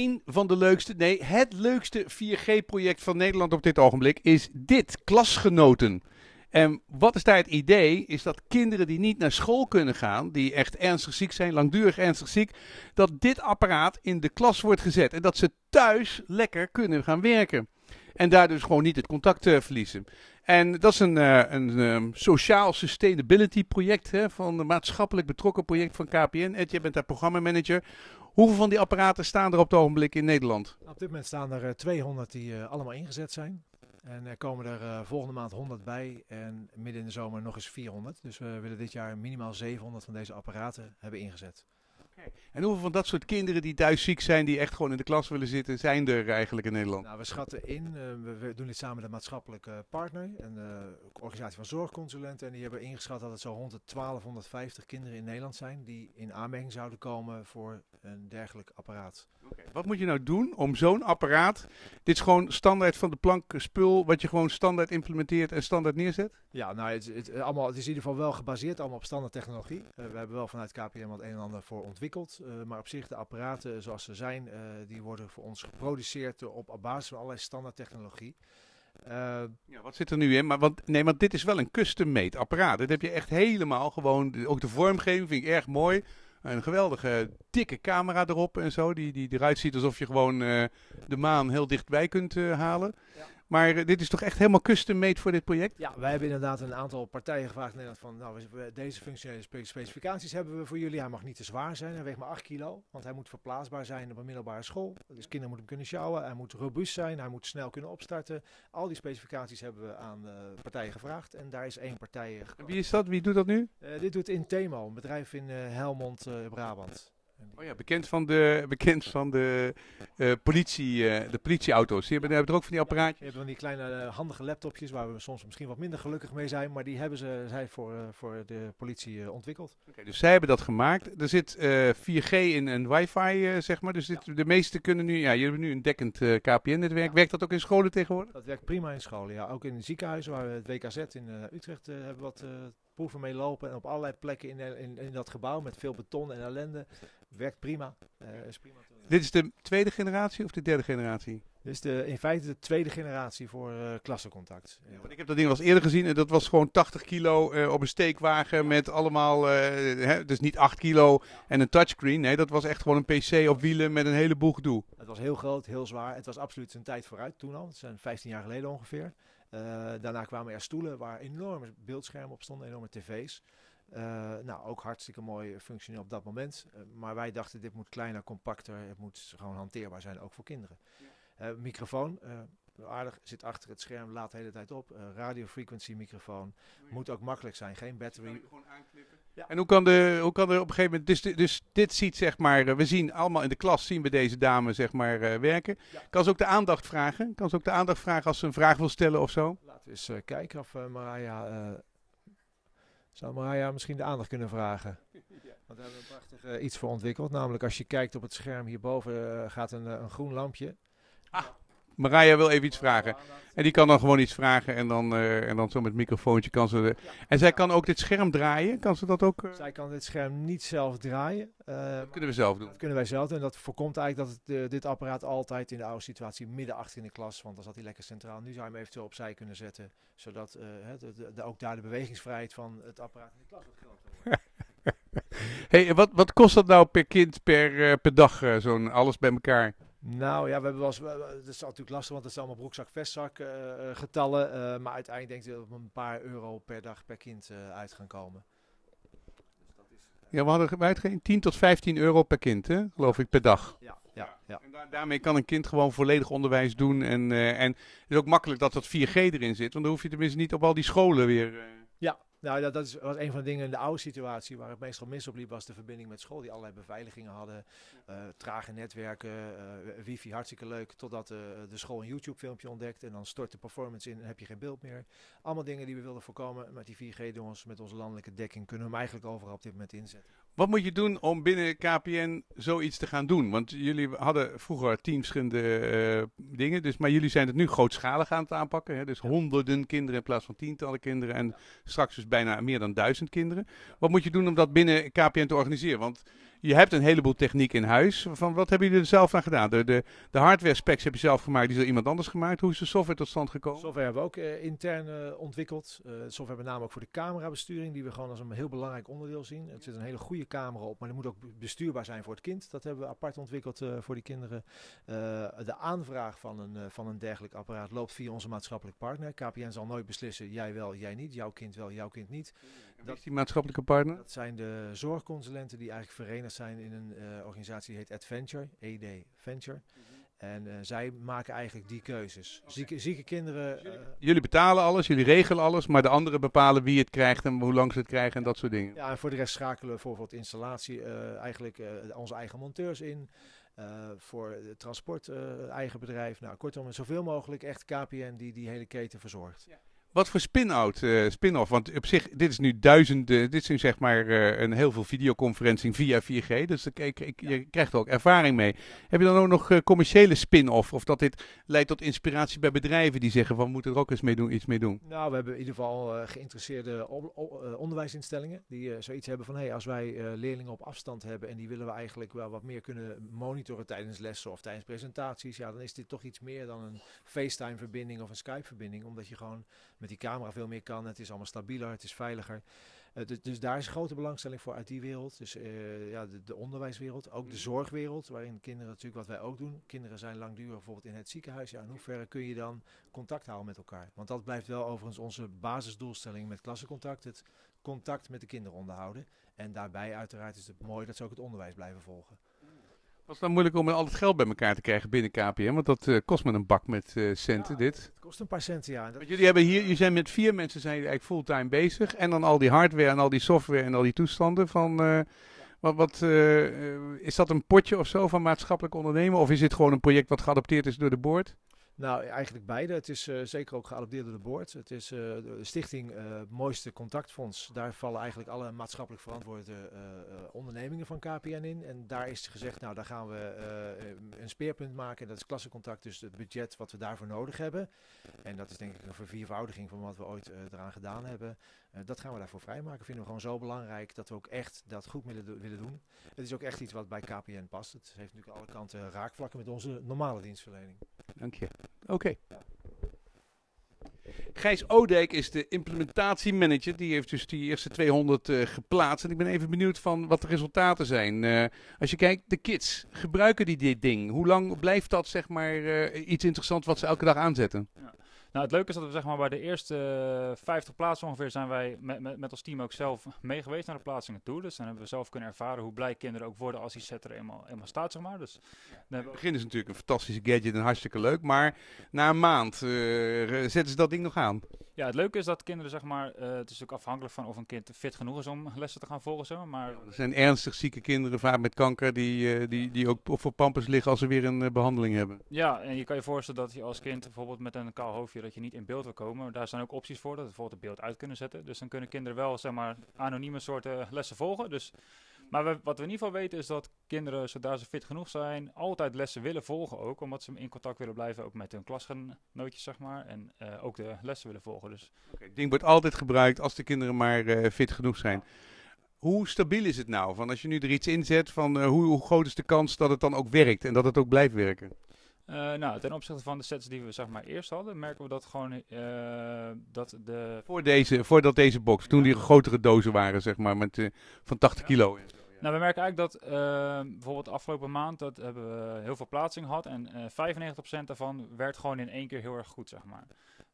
Eén van de leukste, nee, het leukste 4G-project van Nederland op dit ogenblik is dit, klasgenoten. En wat is daar het idee? Is dat kinderen die niet naar school kunnen gaan, die echt ernstig ziek zijn, langdurig ernstig ziek, dat dit apparaat in de klas wordt gezet en dat ze thuis lekker kunnen gaan werken. En daar dus gewoon niet het contact uh, verliezen. En dat is een, uh, een um, sociaal sustainability project, hè, van een maatschappelijk betrokken project van KPN. Ed, jij bent daar programmamanager. Hoeveel van die apparaten staan er op het ogenblik in Nederland? Op dit moment staan er 200 die uh, allemaal ingezet zijn. En er komen er uh, volgende maand 100 bij en midden in de zomer nog eens 400. Dus we willen dit jaar minimaal 700 van deze apparaten hebben ingezet. En hoeveel van dat soort kinderen die thuis ziek zijn, die echt gewoon in de klas willen zitten, zijn er eigenlijk in Nederland? Nou, we schatten in, uh, we, we, doen dit samen met een maatschappelijke partner, een uh, organisatie van zorgconsulenten. En die hebben ingeschat dat het zo rond de 1250 kinderen in Nederland zijn die in aanmerking zouden komen voor een dergelijk apparaat. Okay. Wat moet je nou doen om zo'n apparaat, dit is gewoon standaard van de plank spul, wat je gewoon standaard implementeert en standaard neerzet? Ja, nou, het, het, allemaal, het is in ieder geval wel gebaseerd allemaal op standaard technologie. Uh, we hebben wel vanuit KPM wat een en ander voor ontwikkeld. Uh, maar op zich, de apparaten zoals ze zijn, uh, die worden voor ons geproduceerd op basis van allerlei standaard technologie. ja, wat zit er nu in? Maar, want, nee, maar dit is wel een custom-made apparaat. Dat heb je echt helemaal gewoon, ook de vormgeving vind ik erg mooi. Een geweldige dikke camera erop en zo, die, die eruit ziet alsof je gewoon de maan heel dichtbij kunt halen. Ja. Maar uh, dit is toch echt helemaal custom made voor dit project? Ja, wij hebben inderdaad een aantal partijen gevraagd in Nederland van, nou, deze functionele spe specificaties hebben we voor jullie. Hij mag niet te zwaar zijn, hij weegt maar 8 kilo, want hij moet verplaatsbaar zijn op een middelbare school. Dus kinderen moeten hem kunnen sjouwen, hij moet robuust zijn, hij moet snel kunnen opstarten. Al die specificaties hebben we aan uh, partijen gevraagd en daar is één partij gekomen. Wie is dat? Wie doet dat nu? Uh, dit doet Intemo, een bedrijf in Helmond, Brabant. Oh ja, bekend van de, bekend van de, uh, politie, uh, de politieauto's. Die hebben, hebben er ook van die apparaatjes. Die hebben van die kleine uh, handige laptopjes waar we soms misschien wat minder gelukkig mee zijn. Maar die hebben ze zij voor, voor de politie ontwikkeld. Okay, dus zij hebben dat gemaakt. Er zit 4G in en wifi, zeg maar. Dus dit, ja. de meeste kunnen nu, ja, je hebt nu een dekkend KPN-netwerk. Ja. Werkt dat ook in scholen tegenwoordig? Dat werkt prima in scholen, ja. Ook in ziekenhuizen waar we het WKZ in Utrecht hebben wat proeven mee lopen. En op allerlei plekken in, in, in dat gebouw met veel beton en ellende. Werkt prima. Uh, is prima Dit is de tweede generatie of de derde generatie? Dit is de, in feite de tweede generatie voor uh, klassencontact. Ja, want ik heb dat ding wel eens eerder gezien en dat was gewoon 80 kilo uh, op een steekwagen met allemaal, hè, dus niet 8 kilo en een touchscreen. Nee, dat was echt gewoon een PC op wielen met een heleboel gedoe. Het was heel groot, heel zwaar. Het was absoluut zijn tijd vooruit toen al. Het zijn 15 jaar geleden ongeveer. Uh, daarna kwamen er stoelen waar enorme beeldschermen op stonden, enorme tv's. Uh, nou, ook hartstikke mooi functioneel op dat moment. Uh, maar wij dachten, dit moet kleiner, compacter. Het moet gewoon hanteerbaar zijn, ook voor kinderen. Ja. microfoon, aardig, zit achter het scherm, laat de hele tijd op. radio frequency microfoon. Ja. Moet ook makkelijk zijn, geen battery. gewoon aanklippen. Ja. En hoe kan, de, hoe kan er op een gegeven moment, dus, dus dit ziet zeg maar, we zien allemaal in de klas, zien we deze dame zeg maar uh, werken. Ja. Kan ze ook de aandacht vragen? Kan ze ook de aandacht vragen als ze een vraag wil stellen of zo? Laten we eens uh, kijken of uh, Maraya, zou Maraya misschien de aandacht kunnen vragen. Ja. Want daar hebben we een prachtig iets voor ontwikkeld. Namelijk als je kijkt op het scherm hierboven gaat een, een groen lampje. Ah. Marija wil even iets vragen. En die kan dan gewoon iets vragen en dan, uh, en dan zo met microfoontje kan ze... De... En zij kan ook dit scherm draaien? Kan ze dat ook? Uh... Zij kan dit scherm niet zelf draaien. Uh, dat kunnen we zelf doen. Dat kunnen wij zelf doen. En dat voorkomt eigenlijk dat het, dit apparaat altijd in de oude situatie midden achter in de klas, want dan zat hij lekker centraal. Nu zou je hem eventueel opzij kunnen zetten, zodat de, de, de, ook daar de bewegingsvrijheid van het apparaat in de klas hey, wat, wat kost dat nou per kind per, per dag, zo'n alles bij elkaar? Nou ja, we hebben wel eens, dat is natuurlijk lastig, want het zijn allemaal broekzak-vestzak uh, getallen. Uh, maar uiteindelijk denk ik dat we een paar euro per dag per kind uh, uit gaan komen. Ja, we hadden uitgegeven 10 tot 15 euro per kind, hè, geloof ik, per dag. Ja, ja, ja. En da daarmee kan een kind gewoon volledig onderwijs doen. En, en het is ook makkelijk dat dat 4G erin zit, want dan hoef je tenminste niet op al die scholen weer... Nou, dat, dat is, was een van de dingen in de oude situatie waar het meestal mis op liep, was de verbinding met school. Die allerlei beveiligingen hadden, uh, trage netwerken, uh, wifi hartstikke leuk, totdat uh, de school een YouTube-filmpje ontdekt en dan stort de performance in en heb je geen beeld meer. Allemaal dingen die we wilden voorkomen met die 4G-jongens, met onze landelijke dekking, kunnen we hem eigenlijk overal op dit moment inzetten. Wat moet je doen om binnen KPN zoiets te gaan doen? Want jullie hadden vroeger tien verschillende dingen, dus, maar jullie zijn het nu grootschalig aan het aanpakken. Hè? Dus ja. honderden kinderen in plaats van tientallen kinderen en ja. straks dus bijna meer dan duizend kinderen. Wat moet je doen om dat binnen KPN te organiseren? Want je hebt een heleboel techniek in huis. Van wat hebben jullie er zelf aan gedaan? De, de, hardware specs heb je zelf gemaakt, die is door iemand anders gemaakt. Hoe is de software tot stand gekomen? Software hebben we ook uh, intern uh, ontwikkeld. Uh, software met name ook voor de camerabesturing, die we gewoon als een heel belangrijk onderdeel zien. Het zit een hele goede camera op, maar die moet ook bestuurbaar zijn voor het kind. Dat hebben we apart ontwikkeld voor die kinderen. de aanvraag van een, van een dergelijk apparaat loopt via onze maatschappelijk partner. KPN zal nooit beslissen, jij wel, jij niet. Jouw kind wel, jouw kind niet. Dat is die maatschappelijke partner? Dat zijn de zorgconsulenten die eigenlijk verenigd zijn in een uh, organisatie die heet Adventure, ED Venture. Mm -hmm. En uh, zij maken eigenlijk die keuzes. Okay. Zieke, zieke kinderen. Dus jullie, uh, jullie, betalen alles, jullie regelen alles, maar de anderen bepalen wie het krijgt en hoe lang ze het krijgen en dat soort dingen. Ja, en voor de rest schakelen we bijvoorbeeld installatie eigenlijk onze eigen monteurs in. voor het transport eigen bedrijf. Nou, kortom, zoveel mogelijk echt KPN die die hele keten verzorgt. Ja. Wat voor spin-out, uh, spin-off? Want op zich, dit is nu duizenden, dit is nu zeg maar uh, een heel veel videoconferencing via 4G. Dus ik, ik, je krijgt er ook ervaring mee. Heb je dan ook nog uh, commerciële spin-off? Of dat dit leidt tot inspiratie bij bedrijven die zeggen van we moeten er ook eens mee doen, iets mee doen? Nou, we hebben in ieder geval geïnteresseerde onderwijsinstellingen die zoiets hebben van hé, hey, als wij leerlingen op afstand hebben en die willen we eigenlijk wel wat meer kunnen monitoren tijdens lessen of tijdens presentaties. Ja, dan is dit toch iets meer dan een FaceTime verbinding of een Skype verbinding. Omdat je gewoon met die camera veel meer kan. Het is allemaal stabieler, het is veiliger. Uh, dus, dus, daar is grote belangstelling voor uit die wereld. Dus uh, ja, de, de, onderwijswereld, ook de zorgwereld, waarin kinderen natuurlijk wat wij ook doen. Kinderen zijn langdurig bijvoorbeeld in het ziekenhuis. Ja, in hoeverre kun je dan contact houden met elkaar? Want dat blijft wel overigens onze basisdoelstelling met klassencontact. Het contact met de kinderen onderhouden. En daarbij uiteraard is het mooi dat ze ook het onderwijs blijven volgen. Was het dan moeilijk om al het geld bij elkaar te krijgen binnen KPM? Want dat uh, kost me een bak met uh, centen, ja, dit. Kost een paar centen, ja. Jullie hebben hier, jullie zijn met vier mensen zijn eigenlijk fulltime bezig. En dan al die hardware en al die software en al die toestanden van... Uh, wat, wat is dat een potje of zo van maatschappelijk ondernemen? Of is dit gewoon een project wat geadopteerd is door de board? Nou, eigenlijk beide. Het is uh, zeker ook geadopteerd door de board. Het is uh, de stichting uh, Mooiste Contactfonds. Daar vallen eigenlijk alle maatschappelijk verantwoorde ondernemingen van KPN in. En daar is gezegd, nou, daar gaan we een speerpunt maken. Dat is klassencontact, dus het budget wat we daarvoor nodig hebben. En dat is denk ik een verviervoudiging van wat we ooit eraan gedaan hebben. dat gaan we daarvoor vrijmaken. Vinden we gewoon zo belangrijk dat we ook echt dat goed willen, willen doen. Het is ook echt iets wat bij KPN past. Het heeft natuurlijk alle kanten raakvlakken met onze normale dienstverlening. Dank je. Oké. Okay. Gijs Odijk is de implementatiemanager. Die heeft dus die eerste 200 uh, geplaatst. En ik ben even benieuwd van wat de resultaten zijn. Uh, als je kijkt, de kids, gebruiken die dit ding? Hoe lang blijft dat zeg maar uh, iets interessants wat ze elke dag aanzetten? Ja. Nou, het leuke is dat we zeg maar bij de eerste 50 plaatsen ongeveer zijn wij met, met, met ons team ook zelf mee geweest naar de plaatsingen toe. Dus dan hebben we zelf kunnen ervaren hoe blij kinderen ook worden als die set er eenmaal, eenmaal staat, zeg maar. Dus, het begin is natuurlijk een fantastische gadget en hartstikke leuk, maar na een maand uh, zetten ze dat ding nog aan. Ja, het leuke is dat kinderen, zeg maar, uh, het is natuurlijk afhankelijk van of een kind fit genoeg is om lessen te gaan volgen, zo, maar... Ja, er zijn ernstig zieke kinderen, vaak met kanker, die, uh, die, die ook voor pampers liggen als ze weer een behandeling hebben. Ja, en je kan je voorstellen dat je als kind bijvoorbeeld met een kaal hoofdje, dat je niet in beeld wil komen. Daar zijn ook opties voor, dat we bijvoorbeeld het beeld uit kunnen zetten. Dus dan kunnen kinderen wel, zeg maar, anonieme soorten lessen volgen. Dus, maar wat we in ieder geval weten is dat kinderen, zodra ze fit genoeg zijn, altijd lessen willen volgen ook. Omdat ze in contact willen blijven ook met hun klasgenootjes, zeg maar. En uh, ook de lessen willen volgen. Dus. Het ding wordt altijd gebruikt als de kinderen maar uh, fit genoeg zijn. Hoe stabiel is het nou? Van als je nu er iets inzet, van uh, hoe, hoe groot is de kans dat het dan ook werkt en dat het ook blijft werken? Uh, nou, ten opzichte van de sets die we zeg maar eerst hadden, merken we dat gewoon uh, dat de... Voor deze, voordat deze box, toen die grotere dozen waren, zeg maar, met, uh, van 80 kilo. Ja. Nou, we merken eigenlijk dat bijvoorbeeld de afgelopen maand, dat hebben we heel veel plaatsing gehad en 95% daarvan werkt gewoon in één keer heel erg goed, zeg maar.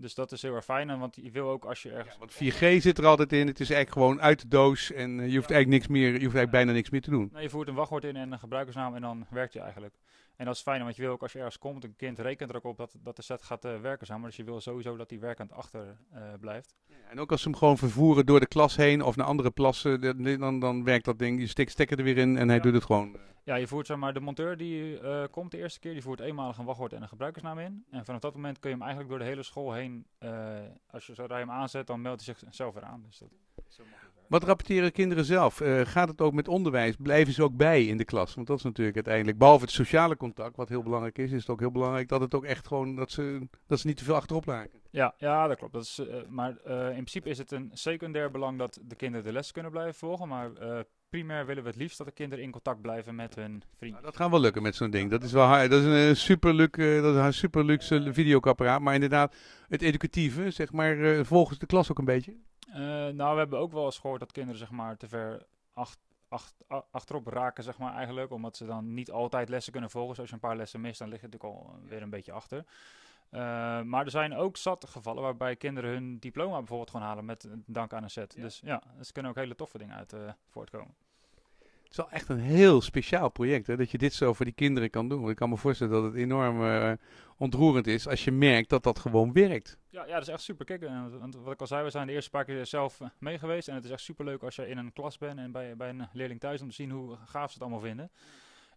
Dus dat is heel erg fijn, want je wil ook als je ergens... Ja, want 4G zit er altijd in, het is eigenlijk gewoon uit de doos en je hoeft eigenlijk niks meer, je hoeft eigenlijk bijna niks meer te doen. Nee, je voert een wachtwoord in en een gebruikersnaam en dan werkt je eigenlijk. En dat is fijn, want je wil ook als je ergens komt, een kind rekent er ook op dat, dat de set gaat uh, werken samen. Dus je wil sowieso dat die werkend achter uh, blijft. Ja, en ook als ze hem gewoon vervoeren door de klas heen of naar andere plassen, dan, dan werkt dat ding. Je stikt stekker er weer in en hij ja. doet het gewoon. Ja, je voert zeg maar, de monteur die uh, komt de eerste keer, die voert eenmalig een wachtwoord en een gebruikersnaam in. En vanaf dat moment kun je hem eigenlijk door de hele school heen, als je zodra je hem aanzet, dan meldt hij zichzelf weer aan. Dus dat zo wat rapporteren kinderen zelf? Uh, gaat het ook met onderwijs? Blijven ze ook bij in de klas? Want dat is natuurlijk uiteindelijk, behalve het sociale contact, wat heel belangrijk is, is het ook heel belangrijk dat het ook echt gewoon, dat ze, dat ze niet te veel achterop laken. Ja, ja dat klopt. Dat is, uh, maar uh, in principe is het een secundair belang dat de kinderen de les kunnen blijven volgen. Maar primair willen we het liefst dat de kinderen in contact blijven met hun vrienden. Nou, dat gaat wel lukken met zo'n ding. Dat is wel dat is een super, luxe, dat is een super luxe videoapparaat. Maar inderdaad, het educatieve, zeg maar, eh, volgens de klas ook een beetje. Eh, nou, we hebben ook wel eens gehoord dat kinderen zeg maar te ver acht, acht, a- achterop raken, zeg maar eigenlijk. Omdat ze dan niet altijd lessen kunnen volgen. Dus als je een paar lessen mist, dan lig je natuurlijk al weer een beetje achter. Eh, maar er zijn ook zat gevallen waarbij kinderen hun diploma bijvoorbeeld gewoon halen met een dank aan een set. Ja. Dus ja, er kunnen ook hele toffe dingen uit eh, voortkomen. Het is wel echt een heel speciaal project, hè, dat je dit zo voor die kinderen kan doen. Want ik kan me voorstellen dat het enorm eh, ontroerend is als je merkt dat dat gewoon werkt. Ja, ja, dat is echt super kicken. En Want wat ik al zei, we zijn de eerste paar keer zelf mee geweest. En het is echt super leuk als je in een klas bent en bij, bij een leerling thuis om te zien hoe gaaf ze het allemaal vinden.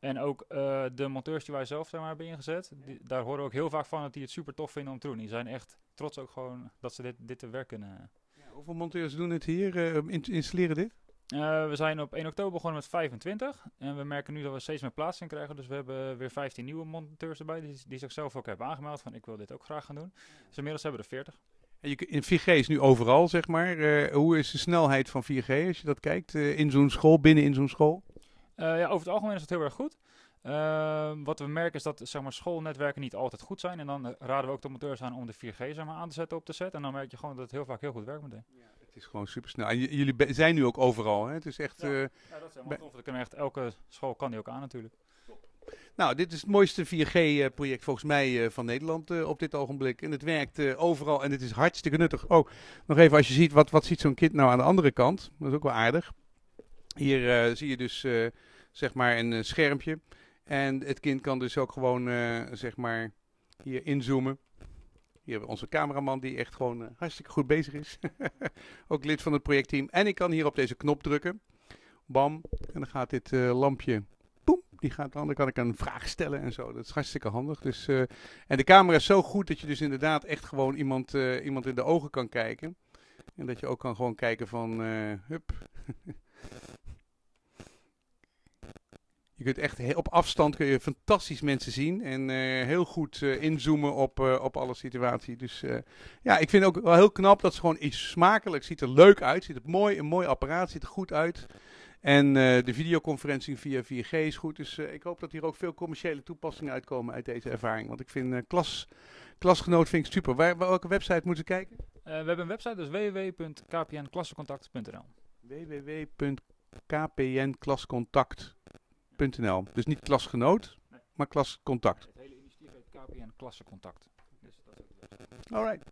En ook eh, de monteurs die wij zelf zeg maar, hebben ingezet, die- daar horen we ook heel vaak van dat die het super tof vinden om te doen. Die zijn echt trots ook gewoon dat ze dit, dit te werk kunnen. Hoeveel monteurs doen het hier, eh, in- installeren dit? Eh, we zijn op 1 oktober begonnen met 25 en we merken nu dat we steeds meer plaatsing krijgen. Dus we hebben weer 15 nieuwe monteurs erbij die, die zichzelf ook hebben aangemeld van ik wil dit ook graag gaan doen. Dus inmiddels hebben we er 40. En je, in 4G is nu overal, zeg maar. Eh, hoe is de snelheid van 4G als je dat kijkt? eh, in zo'n school, binnen in zo'n school? Eh, ja, over het algemeen is het heel erg goed. Ehm, wat we merken is dat zeg maar, schoolnetwerken niet altijd goed zijn. En dan eh, raden we ook de monteurs aan om de 4G zeg maar, aan te zetten op de set. En dan merk je gewoon dat het heel vaak heel goed werkt meteen. Het is gewoon super snel. En jullie zijn nu ook overal, hè? Het is echt... Ja. eh, Ja, dat is helemaal tof. Dat echt, elke school kan die ook aan natuurlijk. Nou, dit is het mooiste 4G-project volgens mij van Nederland op dit ogenblik. En het werkt overal en het is hartstikke nuttig. Oh, nog even als je ziet, wat, wat ziet zo'n kind nou aan de andere kant? Dat is ook wel aardig. Hier zie je dus, zeg maar, een eh, schermpje. En het kind kan dus ook gewoon, eh, zeg maar, hier inzoomen. Hier hebben we onze cameraman die echt gewoon eh, hartstikke goed bezig is. ook lid van het projectteam. En ik kan hier op deze knop drukken. Bam. En dan gaat dit lampje boem, die gaat dan. Dan kan ik een vraag stellen en zo. Dat is hartstikke handig. Dus, en de camera is zo goed dat je dus inderdaad echt gewoon iemand, iemand in de ogen kan kijken. En dat je ook kan gewoon kijken van, hup. Je kunt echt op afstand kun je fantastisch mensen zien en eh, heel goed eh, inzoomen op, eh, op alle situatie. Dus ja, ik vind het ook wel heel knap dat ze gewoon iets smakelijk, ziet er leuk uit, ziet er mooi, een mooi apparaat, ziet er goed uit. En de videoconferencing via 4G is goed. Dus ik hoop dat hier ook veel commerciële toepassingen uitkomen uit deze ervaring. Want ik vind klas, klasgenoot vind ik super. Waar, waar- welke website moeten ze kijken? We hebben een website, dus www.kpnklassencontact.nl. www.kpnklascontact.nl Dus niet klasgenoot, maar klascontact. Het hele initiatief heet KPN Klassencontact. Dus dat is website. Alright.